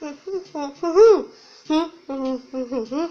哼哼哼哼哼哼哼哼哼哼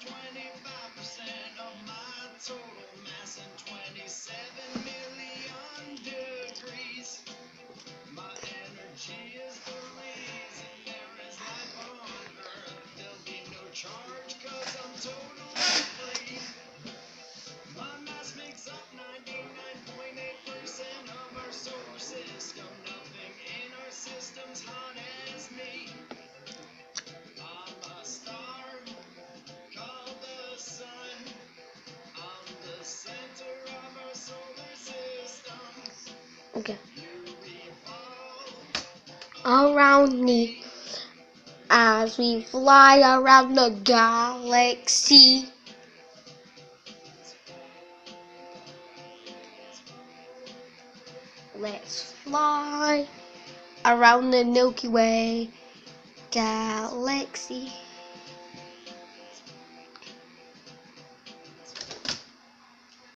HE. Okay. Around me as we fly around the galaxy. Let's fly around the Milky Way galaxy.